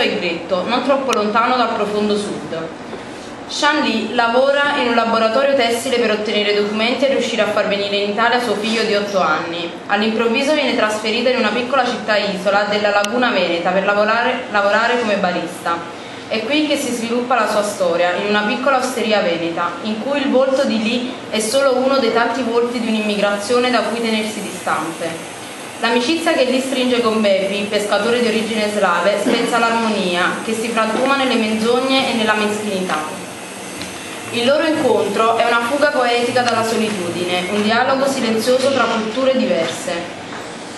e gretto, non troppo lontano dal profondo sud. Shan Li lavora in un laboratorio tessile per ottenere documenti e riuscire a far venire in Italia suo figlio di 8 anni. All'improvviso viene trasferita in una piccola città isola della Laguna Veneta per lavorare, lavorare come barista. È qui che si sviluppa la sua storia, in una piccola osteria veneta, in cui il volto di Lee è solo uno dei tanti volti di un'immigrazione da cui tenersi distante. L'amicizia che Lee stringe con Bepi, pescatore di origine slave, spezza l'armonia, che si frantuma nelle menzogne e nella meschinità. Il loro incontro è una fuga poetica dalla solitudine, un dialogo silenzioso tra culture diverse.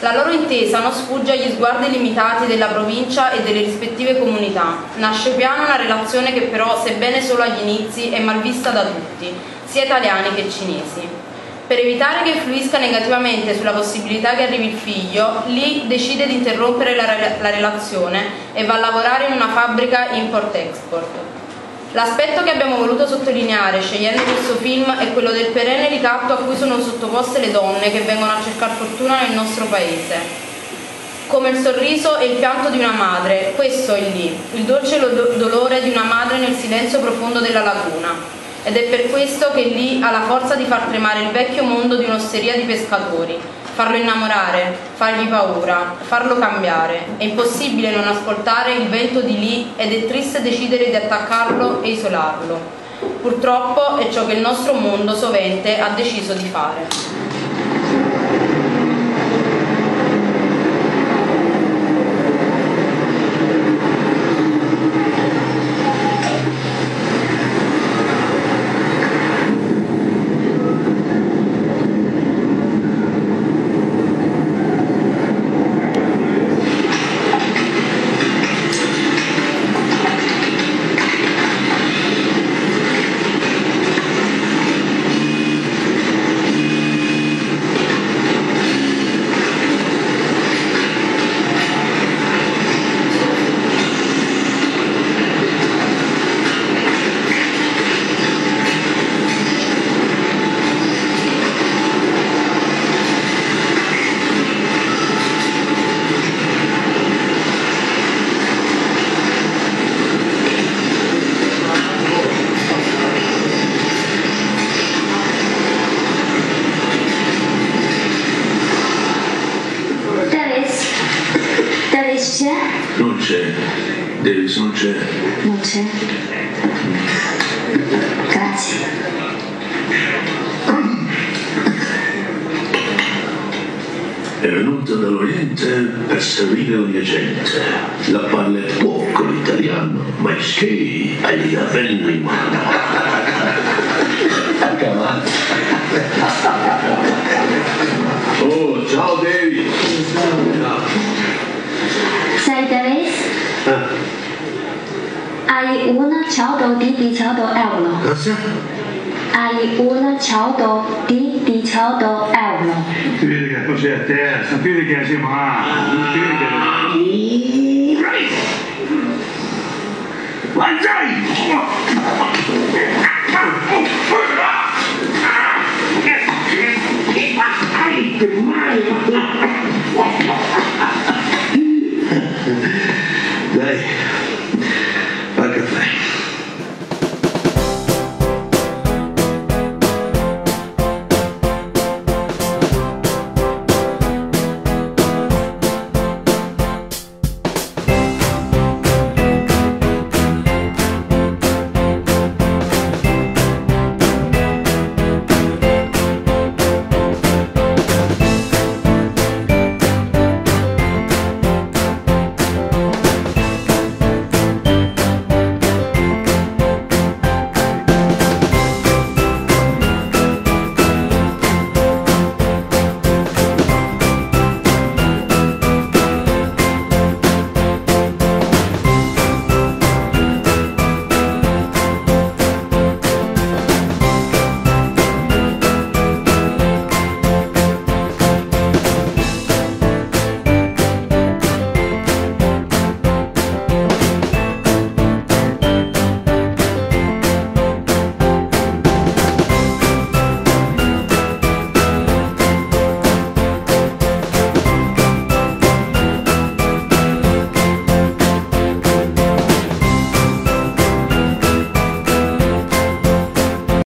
La loro intesa non sfugge agli sguardi limitati della provincia e delle rispettive comunità. Nasce piano una relazione che però, sebbene solo agli inizi, è malvista da tutti, sia italiani che cinesi. Per evitare che influisca negativamente sulla possibilità che arrivi il figlio, Lee decide di interrompere la, la relazione e va a lavorare in una fabbrica import-export. L'aspetto che abbiamo voluto sottolineare scegliendo questo film è quello del perenne ricatto a cui sono sottoposte le donne che vengono a cercare fortuna nel nostro paese. Come il sorriso e il pianto di una madre, questo è lì, il dolce dolore di una madre nel silenzio profondo della laguna. Ed è per questo che lì ha la forza di far tremare il vecchio mondo di un'osteria di pescatori, farlo innamorare, fargli paura, farlo cambiare. È impossibile non ascoltare il vento di lì ed è triste decidere di attaccarlo e isolarlo. Purtroppo è ciò che il nostro mondo sovente ha deciso di fare. c'è? Non c'è. Davis non c'è. Non c'è. Grazie. È venuta dall'Oriente per servire ogni gente. La parla poco l'italiano, ma è schei agli capelli. Accamato. 里 una chao di di chao do ao lo. Ali una chao do di di chao do ao lo. Tyylikäs, no se tässä. Tyylikäs Jumaa. Tyylikäs. Laittai! Kaikki maailma.